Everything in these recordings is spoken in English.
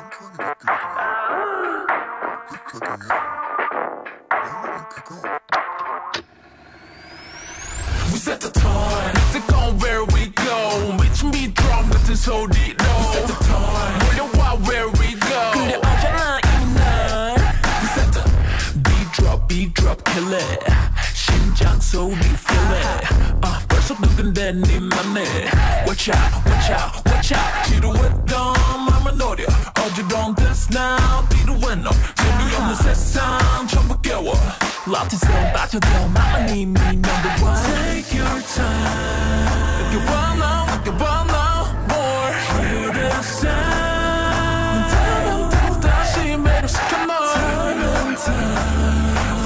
We set the tone, take on where we go. 미친 비드럼 같은 소리로. We set the tone, 몰려와 where we go. 끌려오잖아 이미 날 We set the beat drop, beat drop, kill it. 심장 소리 feel it. 아 벌써 누군데 네 맘에. Watch out, watch out, watch out. 지루했던 맘을 노려. 라티스에 빠져들어 마음은 이미 number one. Take your time. You wanna, you wanna more. Hear the sound. 다음 다시 매료시켜 널.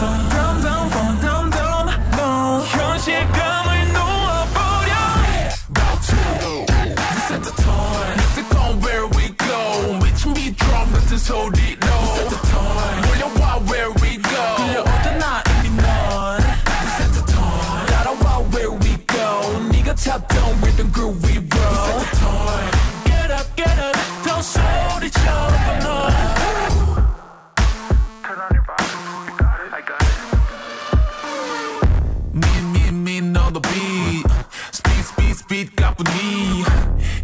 Fall down, down, fall down, down, no. 현실감을 놓아버려. About to set the tone. Take on where we go. 미친 비드럼 같은 소리로. Set the tone. go. 네가 찾던 rhythm groove we roll. Set the tone. Get up, get up. 더 소리쳐 너. Turn on your volume. You got it. I got it. Me, me, me, know the beat. Speed, speed, speed, 가뿐히.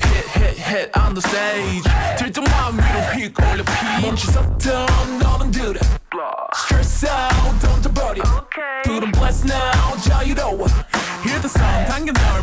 Hit, hit, hit on the stage. 들뜬만 위로 휙 올려 피. 멈추었던 너는 들어. Stress out, 던져버려. Okay. 둘은 blessed now, 자유로워. Hear the song, 당겨 널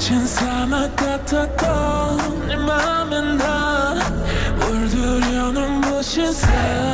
괜찮아 따뜻한 내 맘에 나 물들여 눈부신 새